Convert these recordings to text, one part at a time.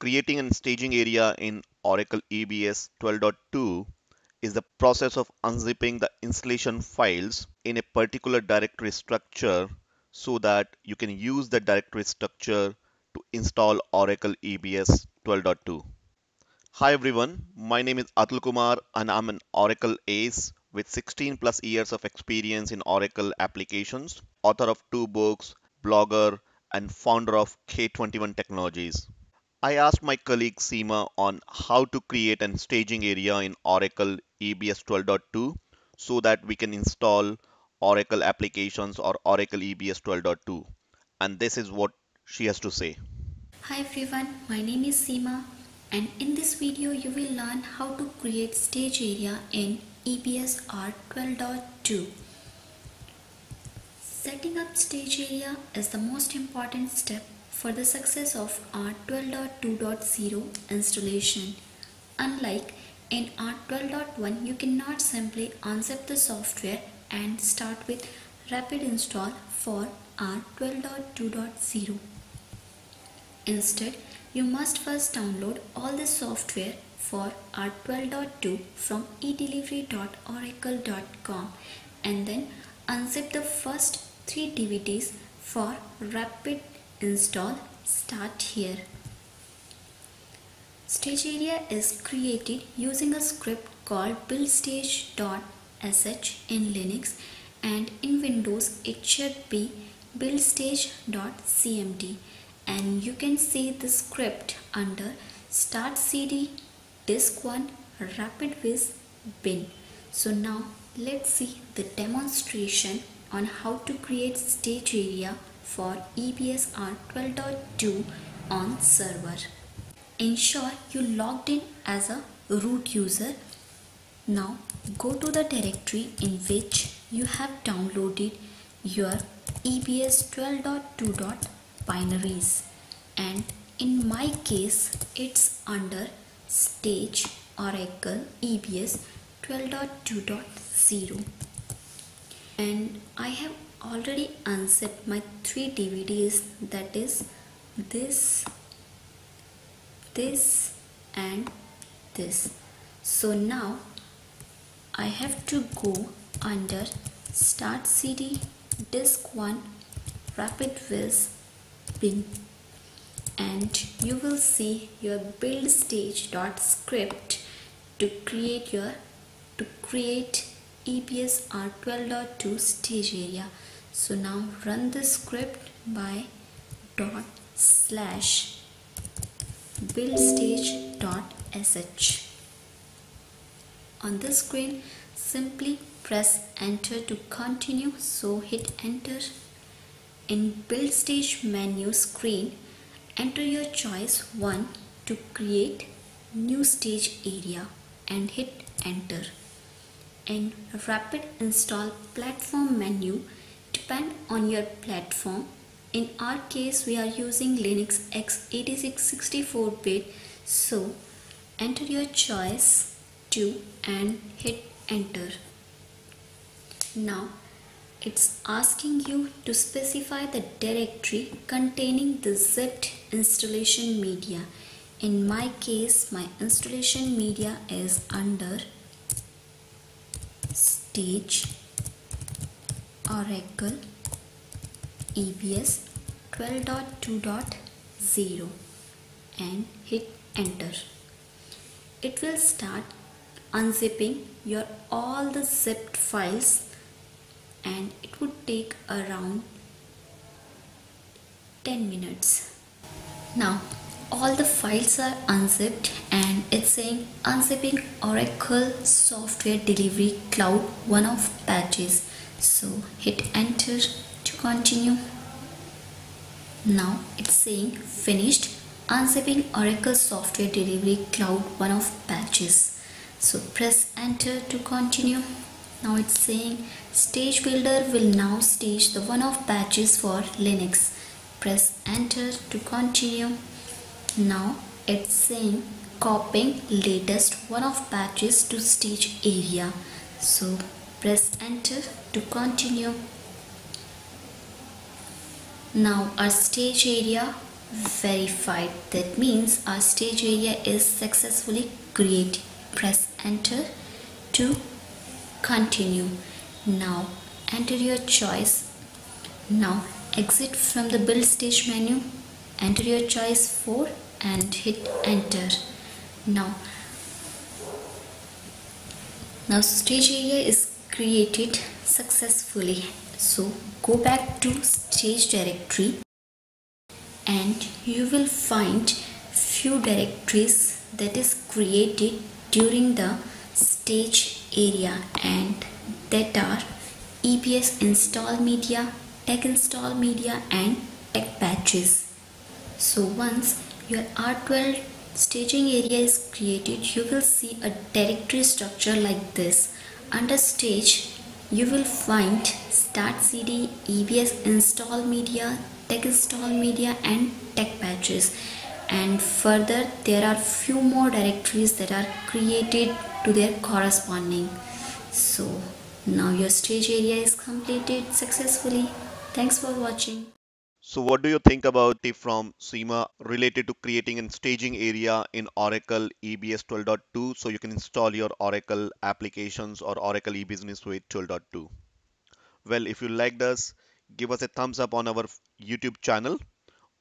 Creating and staging area in Oracle EBS 12.2 is the process of unzipping the installation files in a particular directory structure so that you can use the directory structure to install Oracle EBS 12.2. Hi everyone, my name is Atul Kumar and I'm an Oracle ace with 16 plus years of experience in Oracle applications, author of two books, blogger, and founder of K21 Technologies. I asked my colleague Seema on how to create an staging area in Oracle EBS 12.2 so that we can install Oracle applications or Oracle EBS 12.2. And this is what she has to say. Hi everyone, my name is Seema and in this video you will learn how to create stage area in EBS R12.2. Setting up stage area is the most important step for the success of R12.2.0 installation. Unlike in R12.1 you cannot simply unzip the software and start with rapid install for R12.2.0. Instead, you must first download all the software for R12.2 from edelivery.oracle.com and then unzip the first three DVDs for rapid install start here. Stage area is created using a script called buildstage.sh in Linux and in Windows it should be buildstage.cmd and you can see the script under start cd disk 1 rapidwiz bin. So now let's see the demonstration on how to create stage area for EBSR 12.2 on server. Ensure you logged in as a root user. Now go to the directory in which you have downloaded your EBS 12.2. binaries and in my case it's under stage oracle EBS 12.2.0 and I have already unset my three DVDs that is this this and this. So now I have to go under start CD disk 1 rapid rapidwiz bin. And you will see your build stage dot script to create your to create EBS R12.2 stage area so now run the script by dot slash build stage dot sh. On the screen, simply press enter to continue. So hit enter. In build stage menu screen, enter your choice 1 to create new stage area and hit enter. In rapid install platform menu, on your platform. In our case, we are using Linux x86 64-bit. So, enter your choice 2 and hit enter. Now, it's asking you to specify the directory containing the zipped installation media. In my case, my installation media is under stage Oracle EBS 12.2.0 and hit enter. It will start unzipping your all the zipped files and it would take around 10 minutes. Now all the files are unzipped and it's saying unzipping Oracle software delivery cloud one-off patches so hit enter to continue. Now it's saying finished. Unzipping oracle software delivery cloud one-off patches. So press enter to continue. Now it's saying stage builder will now stage the one-off patches for linux. Press enter to continue. Now it's saying copying latest one-off patches to stage area. So press enter to continue now our stage area verified. That means our stage area is successfully created. Press enter to continue. Now enter your choice. Now exit from the build stage menu. Enter your choice 4 and hit enter. Now now stage area is created successfully. So go back to stage directory and you will find few directories that is created during the stage area and that are EBS install media, tech install media and tech patches. So once your R12 staging area is created, you will see a directory structure like this. Under stage, you will find start CD, EBS install media, tech install media and tech patches and further there are few more directories that are created to their corresponding. So now your stage area is completed successfully. Thanks for watching so what do you think about the from Seema related to creating a staging area in Oracle EBS 12.2 so you can install your Oracle applications or Oracle eBusiness Suite 12.2? Well, if you liked us, give us a thumbs up on our YouTube channel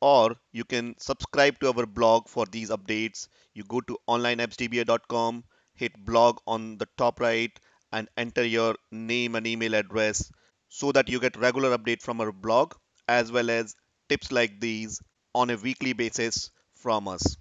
or you can subscribe to our blog for these updates. You go to onlineappsdba.com, hit blog on the top right and enter your name and email address so that you get regular update from our blog as well as tips like these on a weekly basis from us.